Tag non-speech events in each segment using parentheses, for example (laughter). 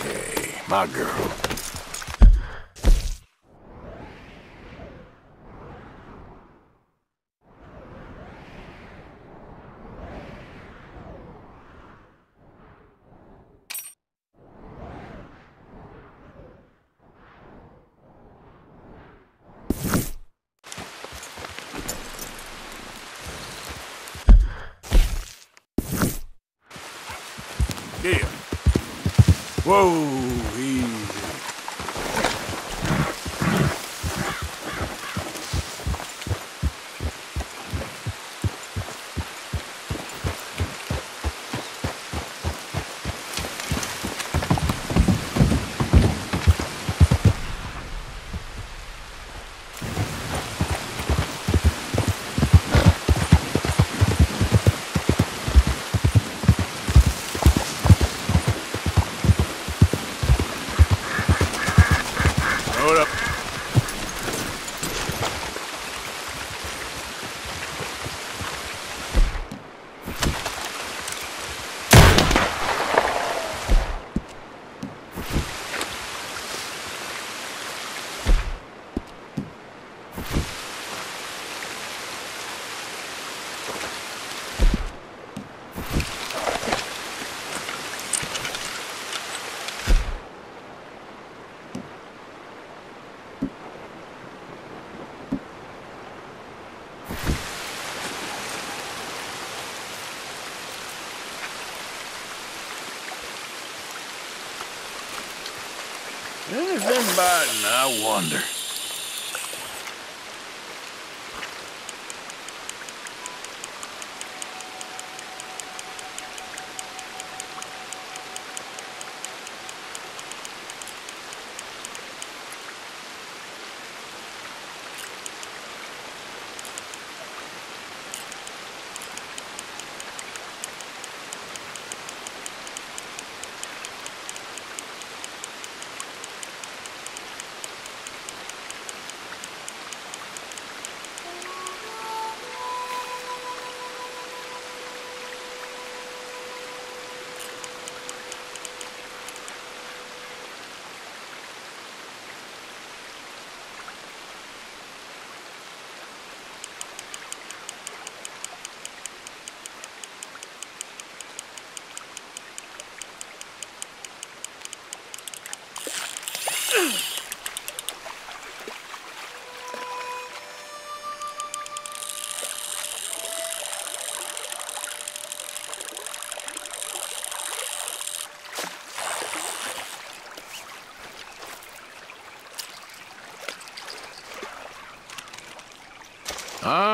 Okay, my girl. Yeah. Whoa, easy. Hold up. Anything biting, I wonder.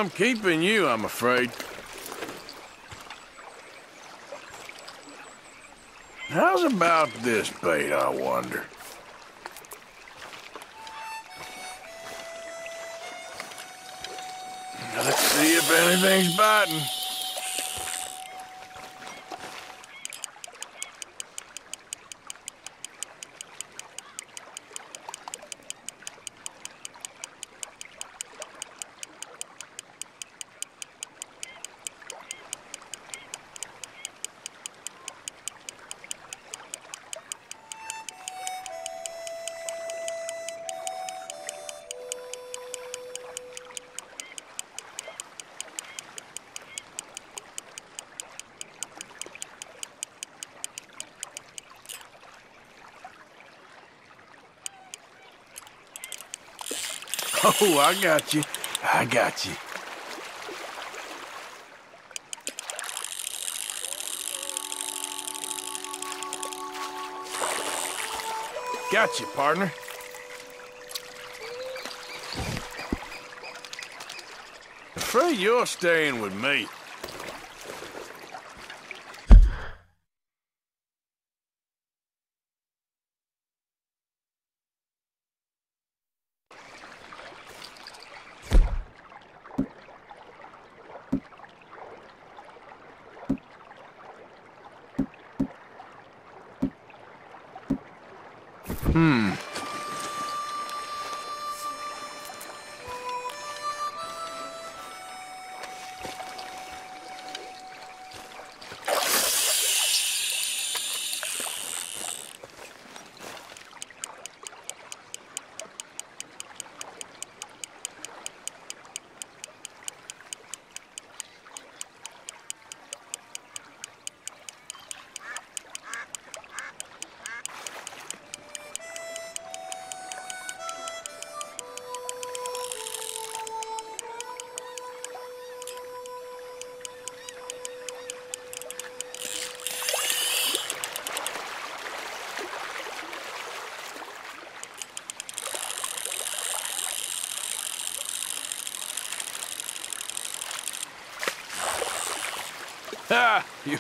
I'm keeping you, I'm afraid. How's about this bait, I wonder? Let's see if anything's biting. Oh, I got you. I got you. Got you, partner. Afraid you're staying with me.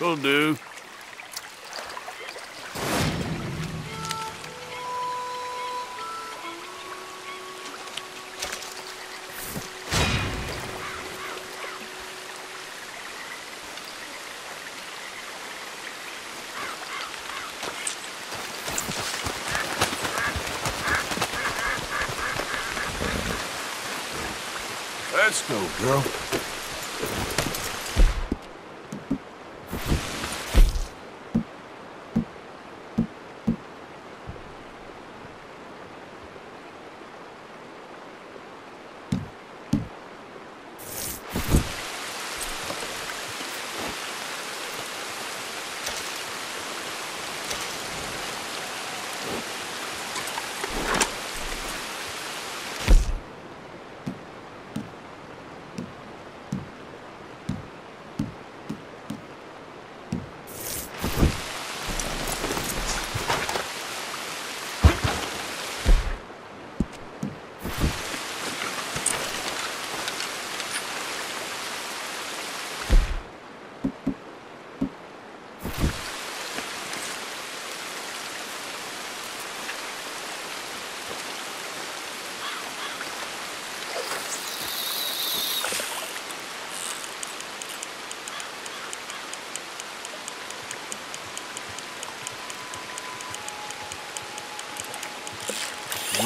Ha! You'll do. Let's go, girl.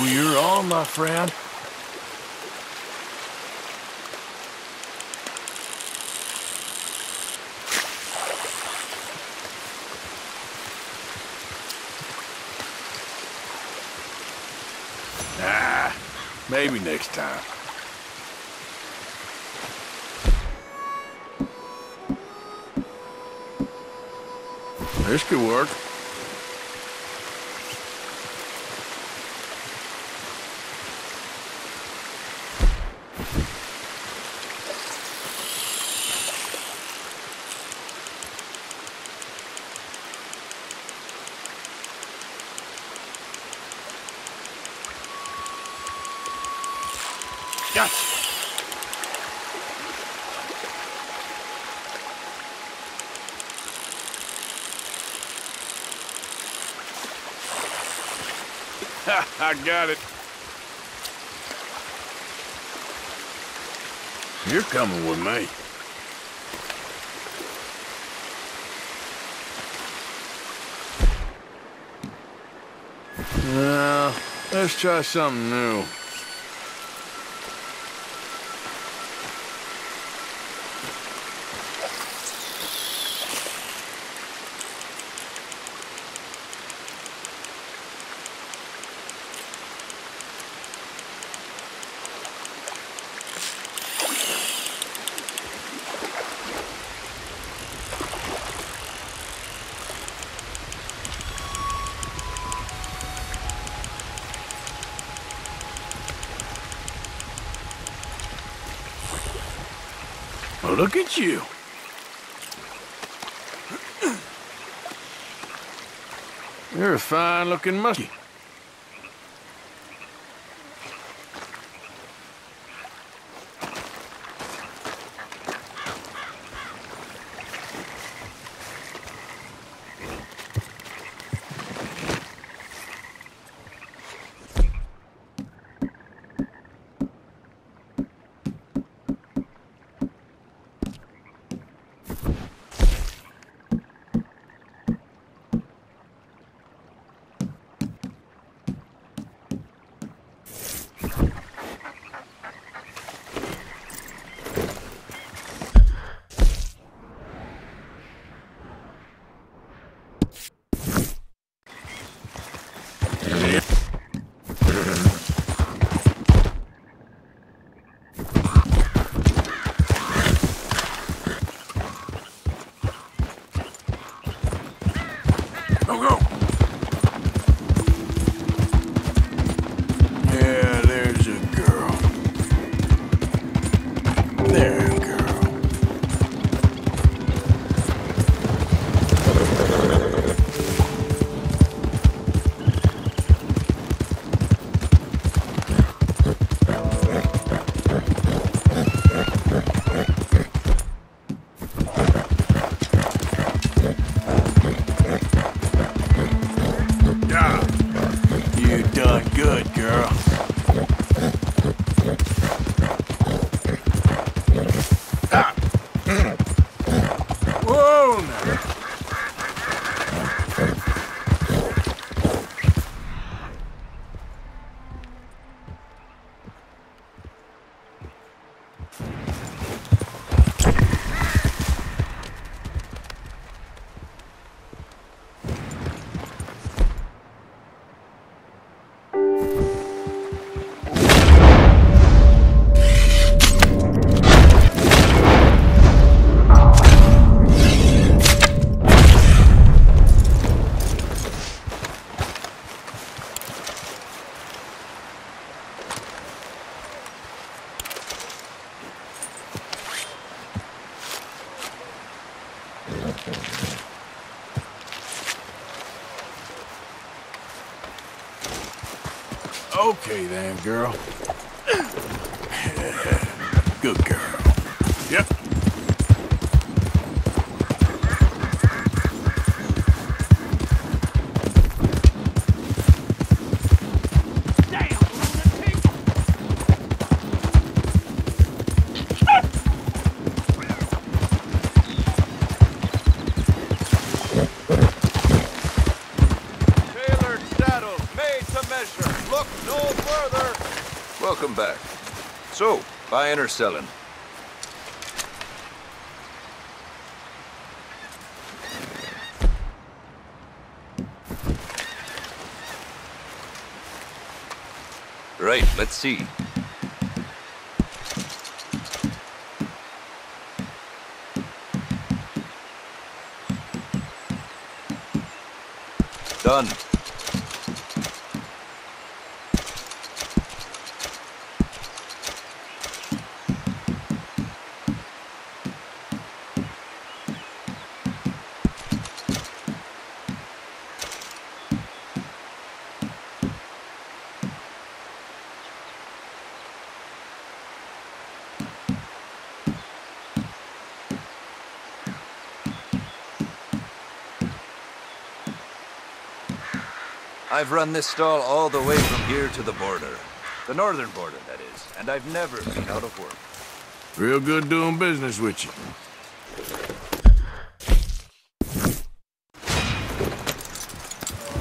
You're on, my friend. Nah, maybe next time. This could work. I got it. You're coming with me. Well, let's try something new. Look at you. You're a fine-looking muskie. Okay then, girl. (laughs) Good girl. Buying selling? Right, let's see. Done. I've run this stall all the way from here to the border. The northern border, that is. And I've never been out of work. Real good doing business with you.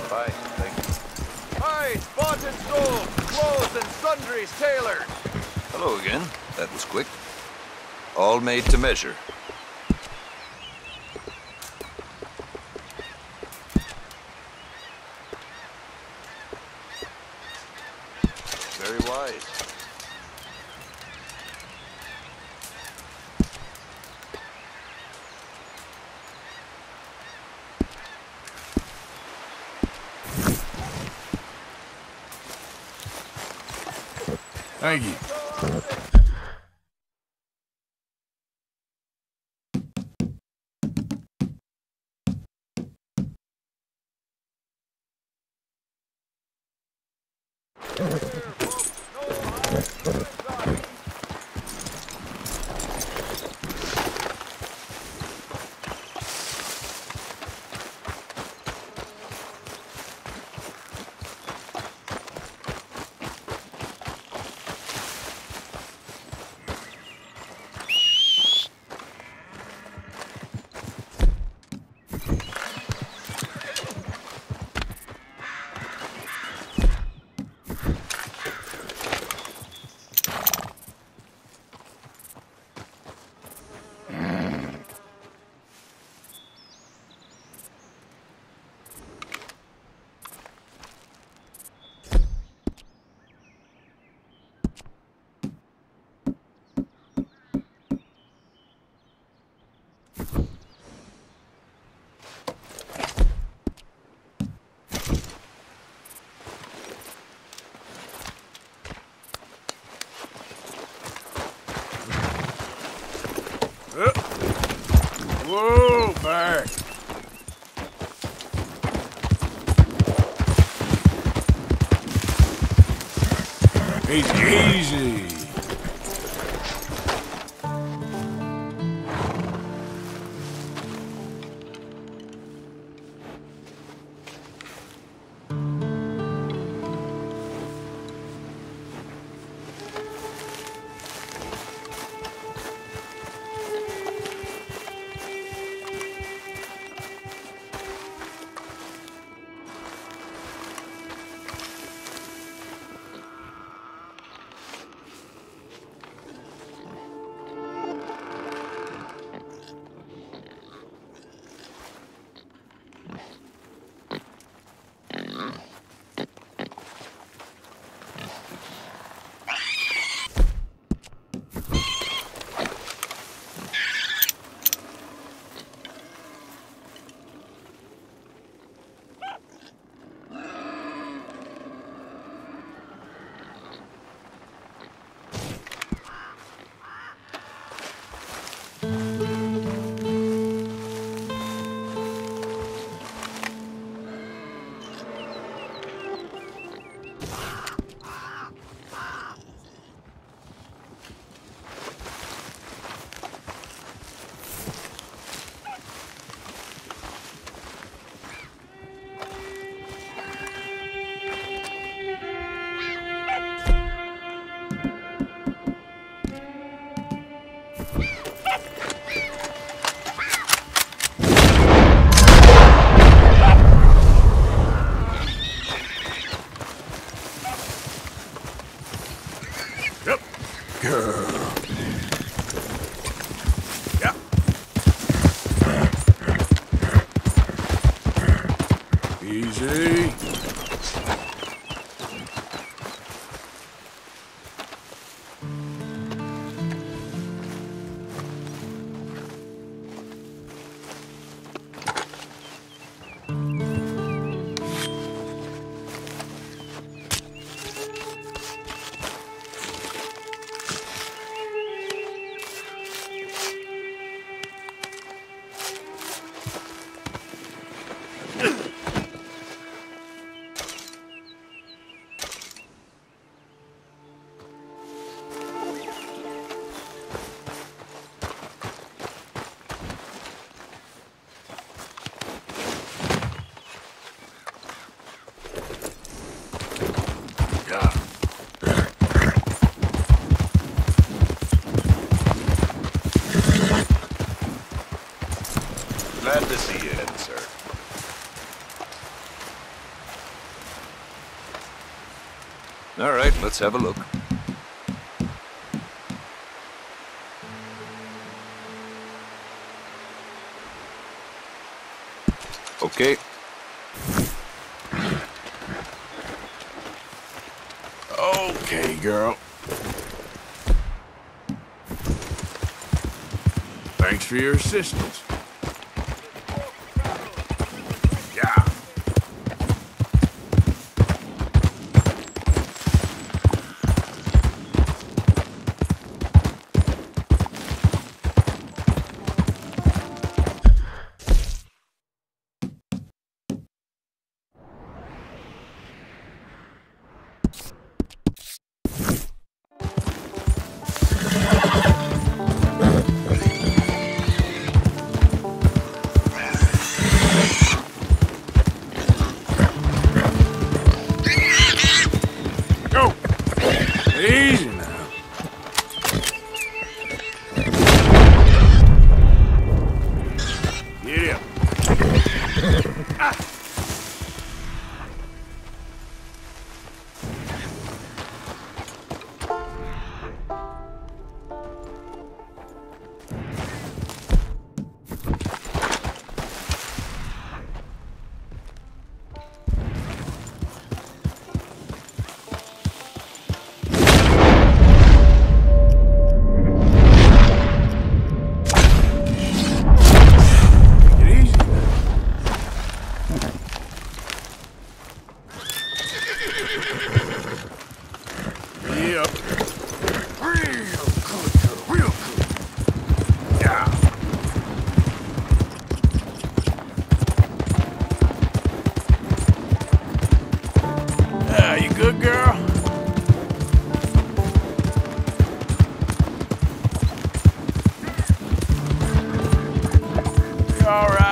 Bye. Thank you. Hi, bought and sold. Clothes and sundries tailored. Hello again. That was quick. All made to measure. Easy, easy. All right, let's have a look. Okay. Okay, girl. Thanks for your assistance. All right.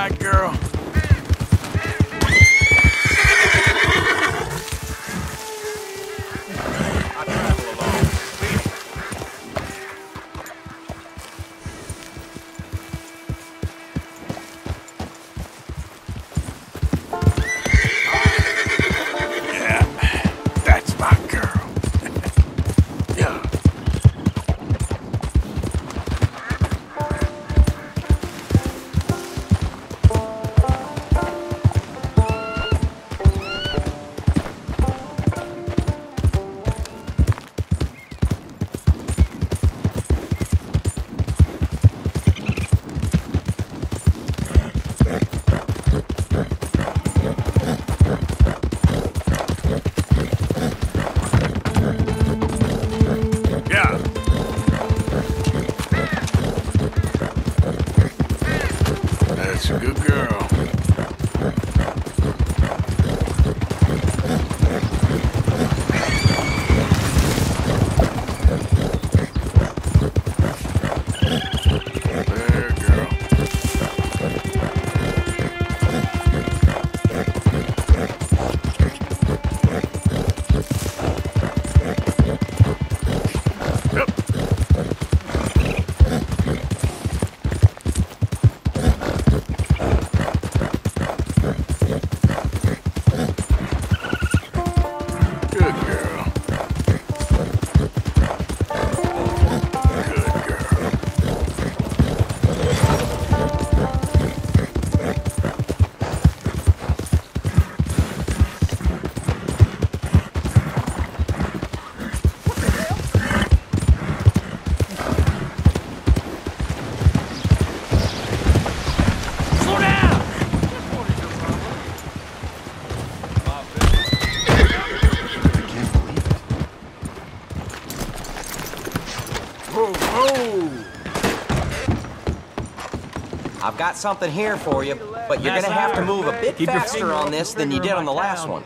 I've got something here for you, but you're gonna have to move a bit faster on this than you did on the last one.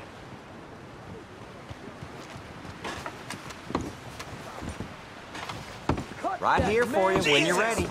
Right here for you when you're ready.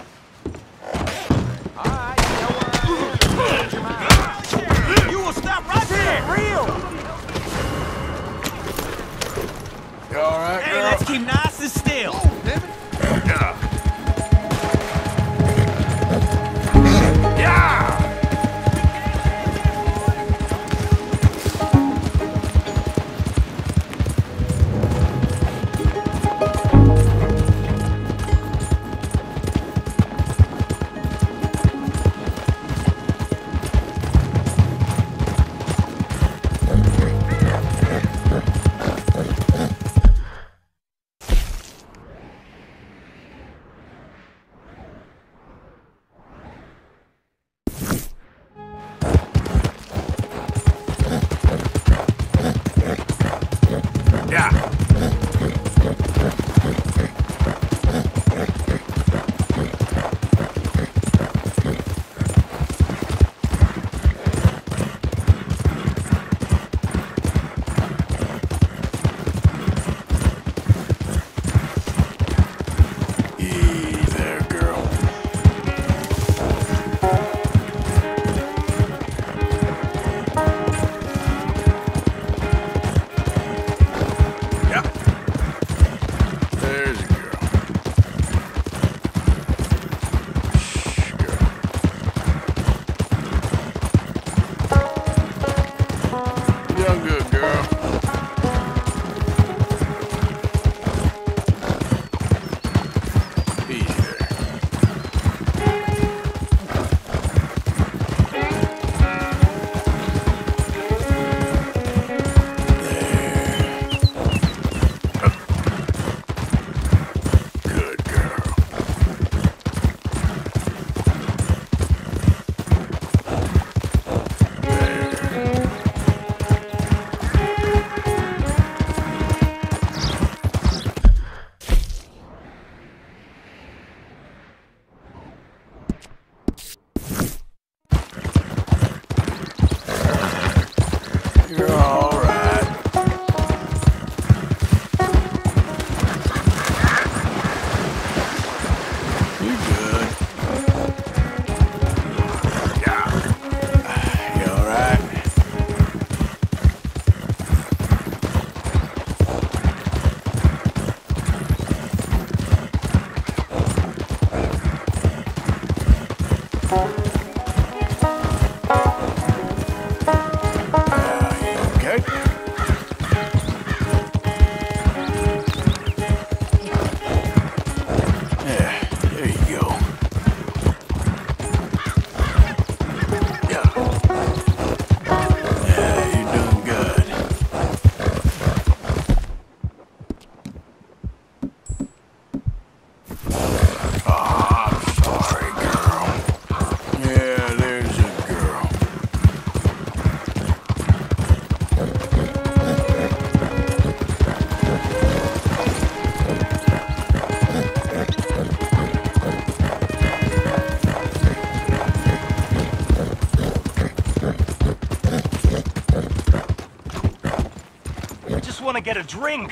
To get a drink.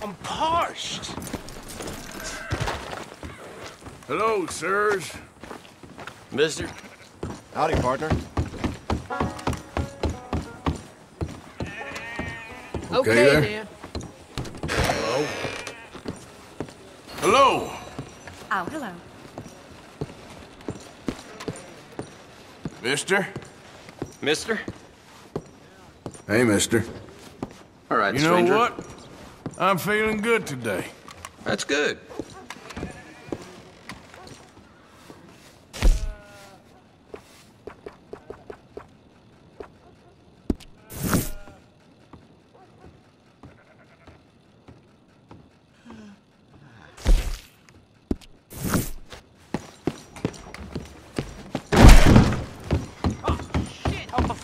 I'm parched. Hello, sirs. Mister? Howdy, partner. Okay, there? Hello? Hello? Oh, hello. Mister? Mister? Hey, mister. All right, You know what? I'm feeling good today. That's good.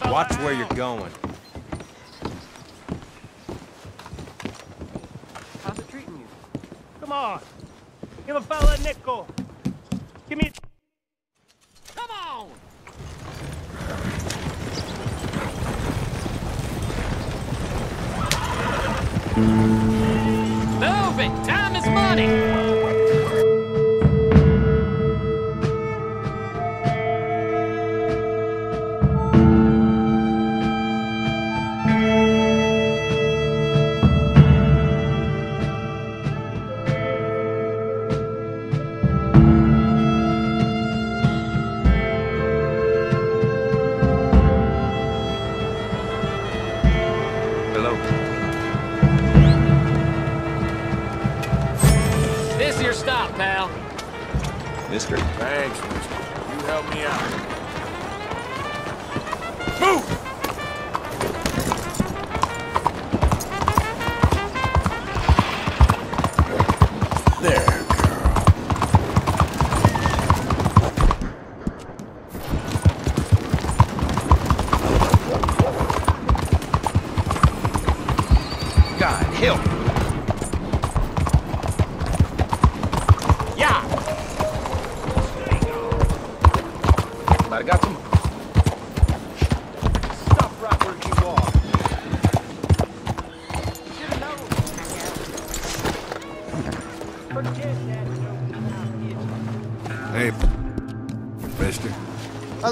Watch where you're going.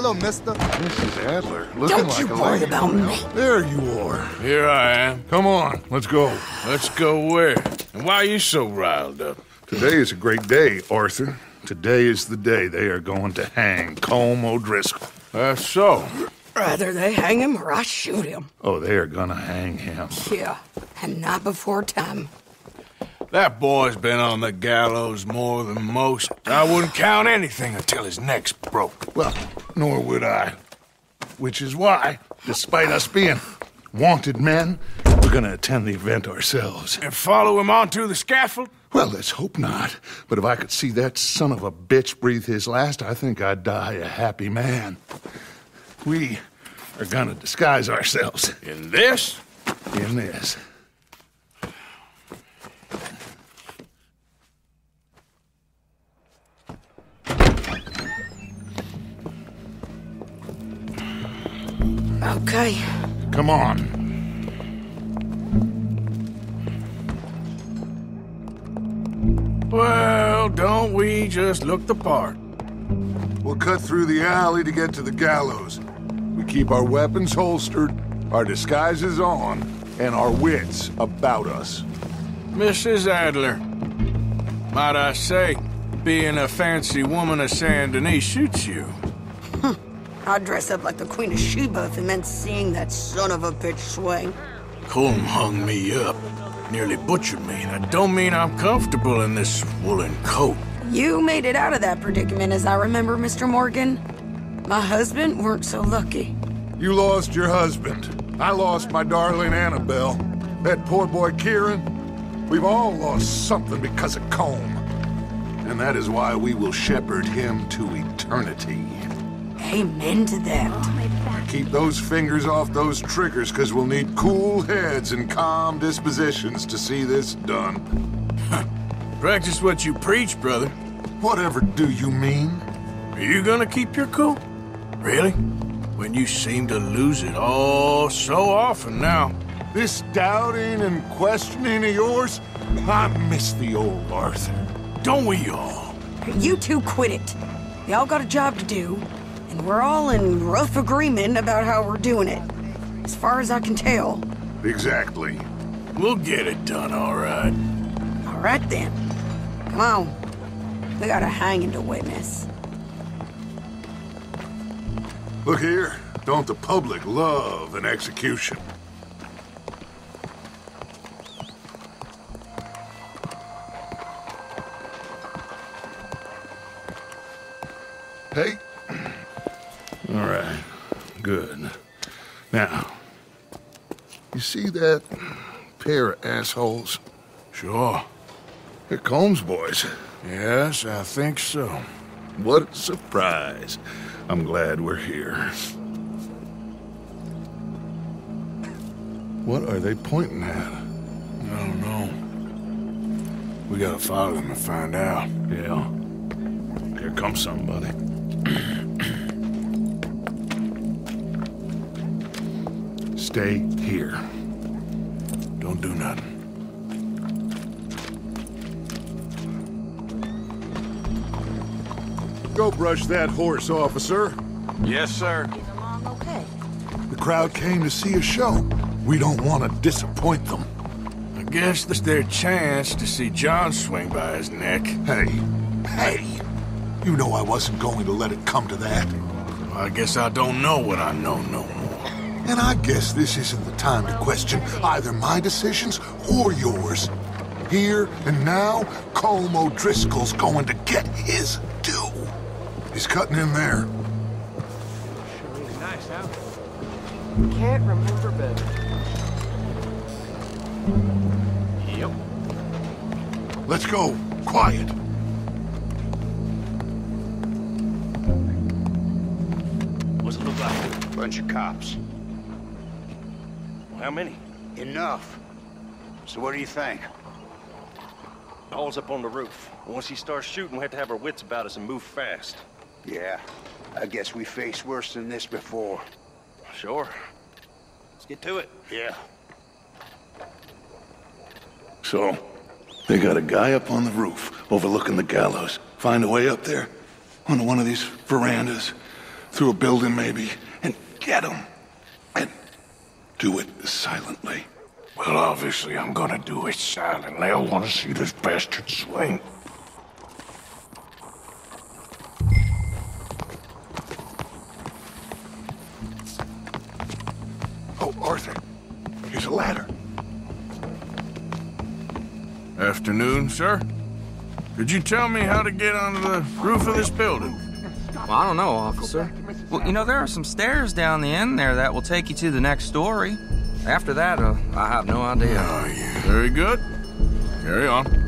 Hello, mister. Mrs. Adler, looking Don't like you a worry about me. There you are. Here I am. Come on, let's go. Let's go where? And why are you so riled up? Today is a great day, Arthur. Today is the day they are going to hang Colm O'Driscoll. That's so. Rather they hang him or I shoot him. Oh, they are gonna hang him. Yeah, and not before time. That boy's been on the gallows more than most. I wouldn't count anything until his neck's broke. Well, nor would I. Which is why, despite us being wanted men, we're gonna attend the event ourselves. And follow him onto the scaffold? Well, let's hope not. But if I could see that son of a bitch breathe his last, I think I'd die a happy man. We are gonna disguise ourselves In this? in this. Okay. Come on. Well, don't we just look the part? We'll cut through the alley to get to the gallows. We keep our weapons holstered, our disguises on, and our wits about us. Mrs. Adler, might I say, being a fancy woman of Saint Denis suits you. I'd dress up like the Queen of Sheba if it meant seeing that son of a bitch swing. Colm hung me up, nearly butchered me, and I don't mean I'm comfortable in this woolen coat. You made it out of that predicament, as I remember, Mr. Morgan. My husband weren't so lucky. You lost your husband. I lost my darling Annabelle. That poor boy Kieran. We've all lost something because of Colm. And that is why we will shepherd him to eternity. Amen to that. Keep those fingers off those triggers, because we'll need cool heads and calm dispositions to see this done. (laughs) Practice what you preach, brother. Whatever do you mean? Are you gonna keep your cool? Really? When you seem to lose it all so often now. This doubting and questioning of yours, I miss the old Arthur. Don't we all? You two quit it. Y'all got a job to do, and we're all in rough agreement about how we're doing it. As far as I can tell. Exactly. We'll get it done, all right. All right then. Come on. We got a hanging to witness. Look here, don't the public love an execution? Hey. All right. Good. Now, you see that pair of assholes? Sure. They're Colm's boys. Yes, I think so. What a surprise. I'm glad we're here. What are they pointing at? I don't know. We gotta follow them and find out. Yeah. Here comes somebody. Stay here. Don't do nothing. Go brush that horse, officer. Yes, sir. Along okay. The crowd came to see a show. We don't want to disappoint them. I guess this their chance to see John swing by his neck. Hey, hey, you know I wasn't going to let it come to that. I guess I don't know what I know no more. And I guess this isn't the time to question either my decisions or yours. Here and now, Colm O'Driscoll's going to get his due. He's cutting in there. Sure is nice, huh? Can't remember better. Yep. Let's go. Quiet. What's it look like? Bunch of cops. How many? Enough. So what do you think? All's up on the roof. Once he starts shooting, we have to have our wits about us and move fast. Yeah, I guess we faced worse than this before. Sure. Let's get to it. Yeah. So, they got a guy up on the roof overlooking the gallows. Find a way up there, onto one of these verandas, through a building maybe, and get him. Do it silently. Well, obviously I'm gonna do it silently. I want to see this bastard swing. Oh, Arthur, here's a ladder. Afternoon, sir. Could you tell me how to get onto the roof of this building? Well, I don't know, officer. Well, you know, there are some stairs down the end there that will take you to the next story. After that, uh, I have no idea. Oh, yeah. Very good. Carry on.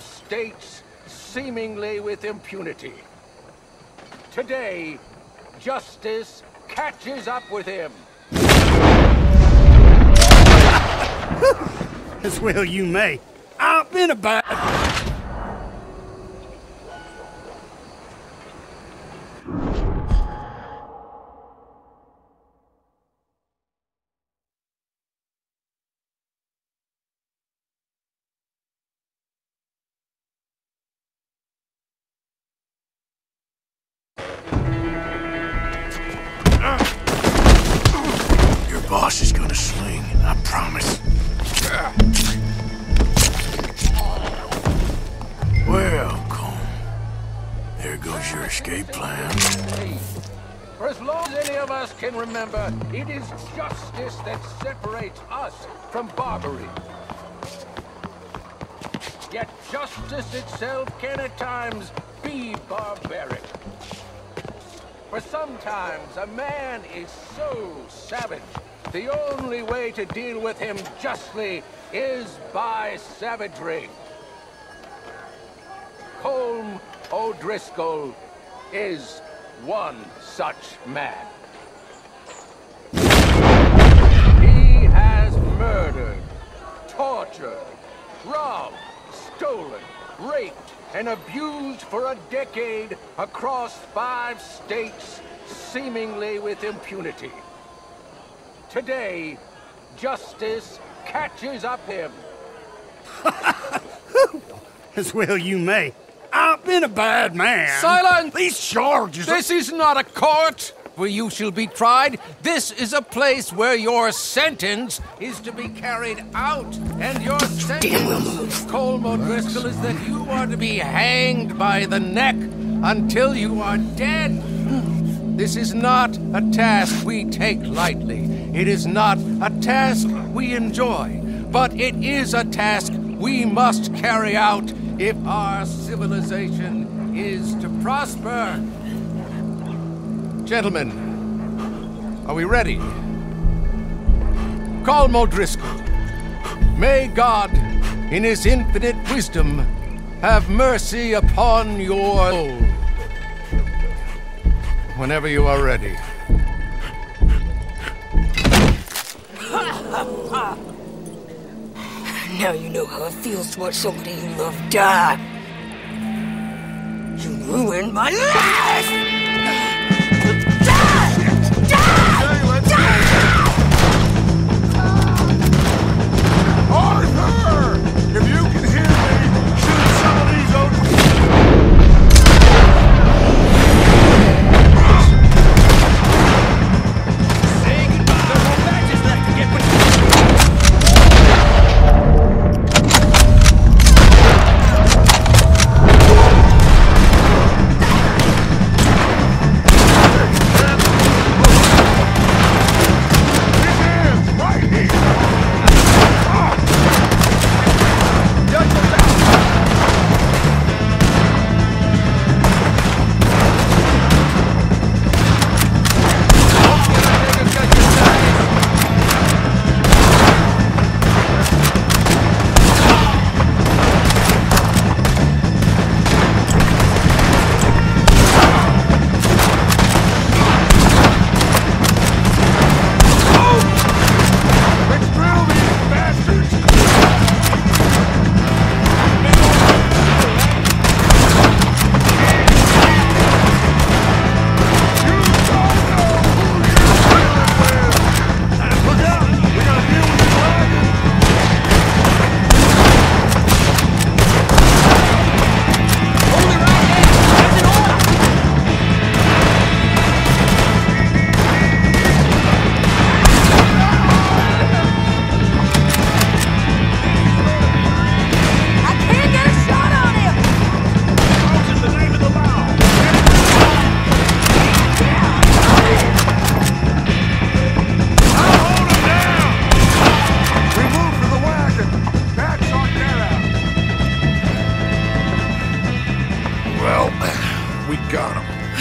states seemingly with impunity. Today, justice catches up with him. (laughs) As well you may. I've been about... can remember, it is justice that separates us from Barbary. Yet justice itself can at times be barbaric. For sometimes a man is so savage, the only way to deal with him justly is by savagery. Colm O'Driscoll is one such man. Murdered, tortured, robbed, stolen, raped, and abused for a decade across five states, seemingly with impunity. Today, justice catches up him. (laughs) As well you may. I've been a bad man. Silence! These charges This is not a court where you shall be tried. This is a place where your sentence is to be carried out. And your sentence, Colm O'Driscoll, is that you are to be hanged by the neck until you are dead. This is not a task we take lightly. It is not a task we enjoy. But it is a task we must carry out if our civilization is to prosper. Gentlemen, are we ready? Colm O'Driscoll, may God, in his infinite wisdom, have mercy upon your soul. Whenever you are ready. (laughs) Now you know how it feels to watch somebody you love die. You ruined my life!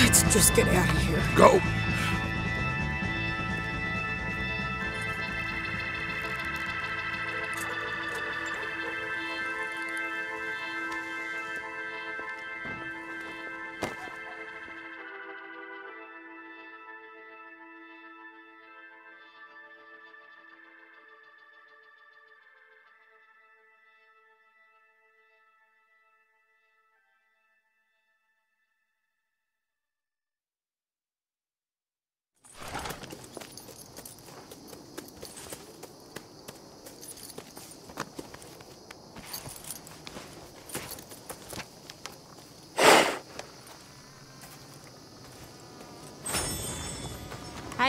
Let's just get out of here. Go.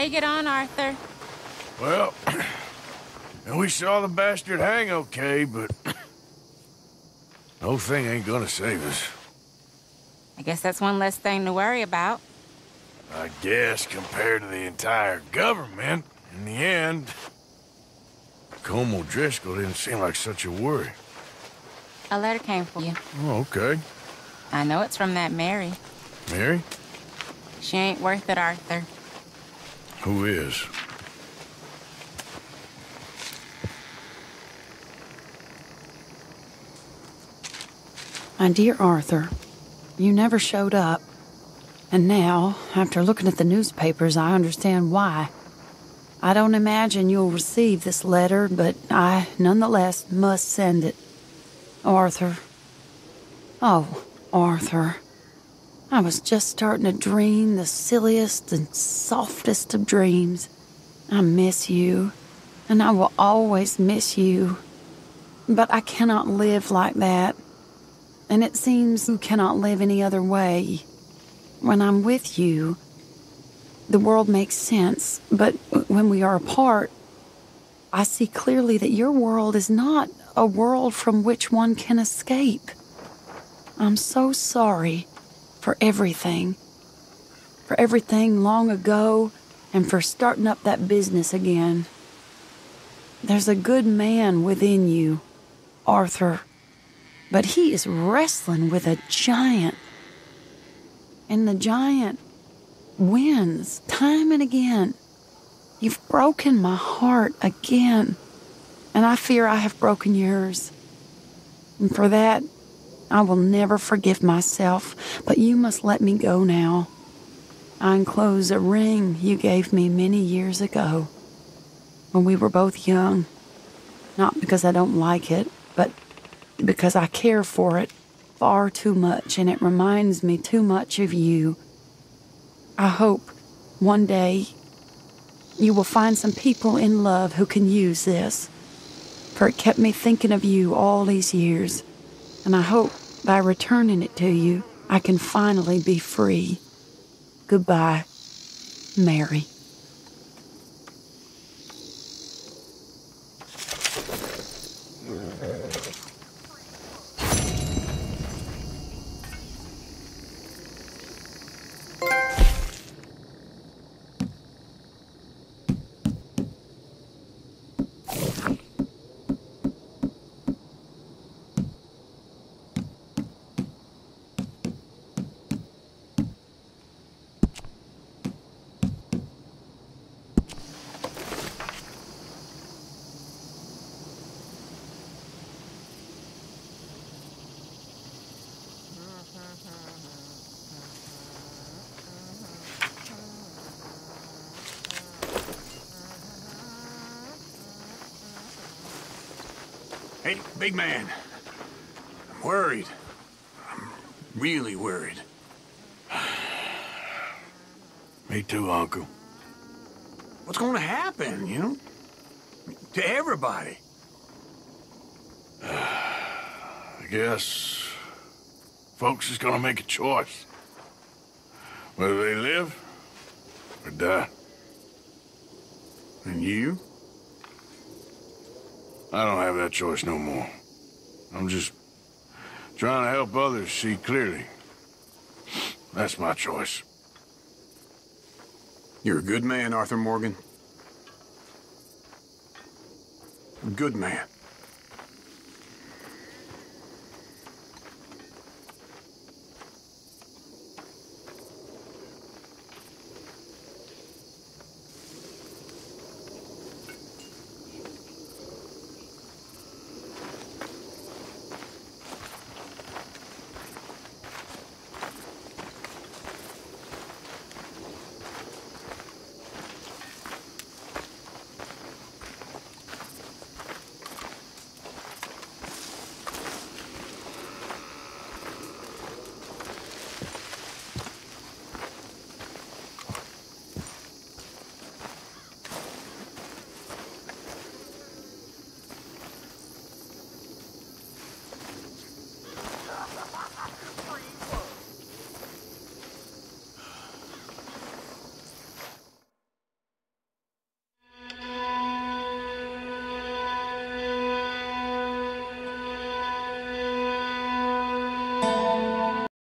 How it on, Arthur? Well, (clears throat) we saw the bastard hang okay, but (clears throat) no thing ain't gonna save us. I guess that's one less thing to worry about. I guess compared to the entire government, in the end, Colm O'Driscoll didn't seem like such a worry. A letter came for you. Oh, okay. I know it's from that Mary. Mary? She ain't worth it, Arthur. Who is? My dear Arthur, you never showed up. And now, after looking at the newspapers, I understand why. I don't imagine you'll receive this letter, but I nonetheless must send it. Arthur. Oh, Arthur. I was just starting to dream the silliest and softest of dreams. I miss you, and I will always miss you. But I cannot live like that. And it seems you cannot live any other way. When I'm with you, the world makes sense, but when we are apart, I see clearly that your world is not a world from which one can escape. I'm so sorry for everything. For everything long ago and for starting up that business again. There's a good man within you, Arthur, but he is wrestling with a giant. And the giant wins time and again. You've broken my heart again, and I fear I have broken yours. And for that, I will never forgive myself, but you must let me go now. I enclose a ring you gave me many years ago when we were both young. Not because I don't like it, but because I care for it far too much and it reminds me too much of you. I hope one day you will find some people in love who can use this, for it kept me thinking of you all these years, and I hope by returning it to you, I can finally be free. Goodbye, Mary. Hey, big man. I'm worried. I'm really worried. (sighs) Me too, Uncle. What's going to happen, you know? To everybody. (sighs) I guess folks is gonna make a choice. Whether they live or die. And you? I don't have that choice no more. I'm just trying to help others see clearly. That's my choice. You're a good man, Arthur Morgan. Good man.